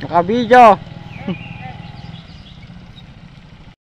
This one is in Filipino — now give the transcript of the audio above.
Nakabidyo.